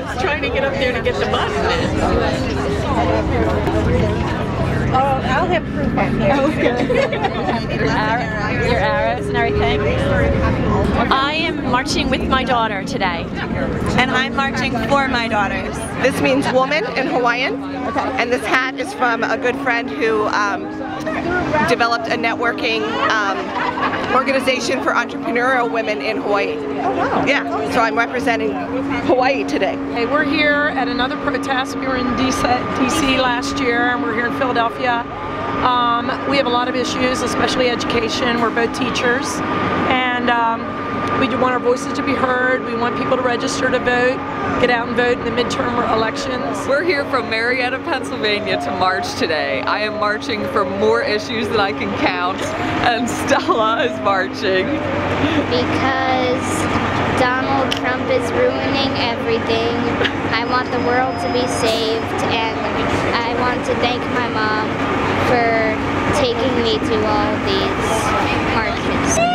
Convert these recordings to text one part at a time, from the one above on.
was trying to get up there to get the bus. Oh, I'll have proof your, arrow, your arrows and everything. I am marching with my daughter today. And I'm marching for my daughters. This means woman in Hawaiian. And this hat is from a good friend who um, developed a networking um, organization for entrepreneurial women in Hawaii. Oh, wow. Yeah, so I'm representing Hawaii today. Hey, we're here at another protest. We were in DC last year and we're here in Philadelphia. Um, we have a lot of issues, especially education. We're both teachers. And um, we do want our voices to be heard. We want people to register to vote, get out and vote in the midterm elections. We're here from Marietta, Pennsylvania to march today. I am marching for more issues than I can count, and Stella is marching. Because Donald Trump is ruining everything. I want the world to be saved, and I want to thank my mom for taking me to all these marches.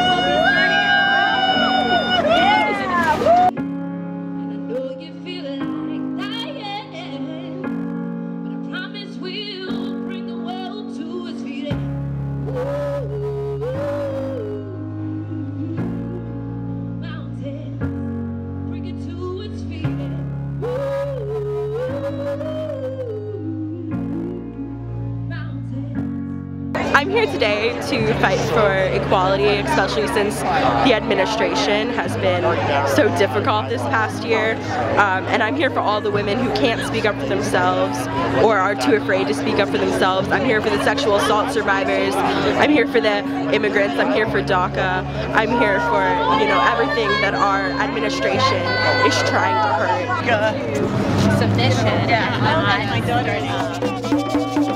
I'm here today to fight for equality, especially since the administration has been so difficult this past year. Um, and I'm here for all the women who can't speak up for themselves or are too afraid to speak up for themselves. I'm here for the sexual assault survivors. I'm here for the immigrants. I'm here for DACA. I'm here for, you know, everything that our administration is trying to hurt. Submission. Yeah, my daughter.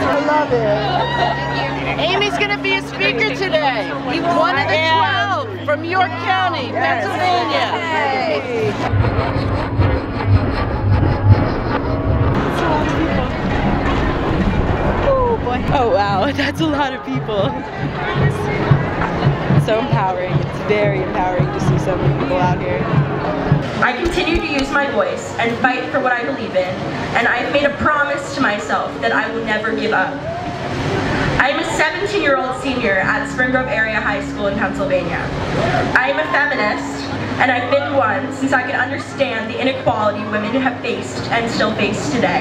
I love it. Amy's going to be a speaker today. He's one of the 12 from York County, Pennsylvania. Oh, oh wow, that's a lot of people. So empowering. It's very empowering to see so many people out here. I continue to use my voice and fight for what I believe in, and I have made a promise to myself that I will never give up. I am a 17-year-old senior at Spring Grove Area High School in Pennsylvania. I am a feminist, and I've been one since I could understand the inequality women have faced and still face today.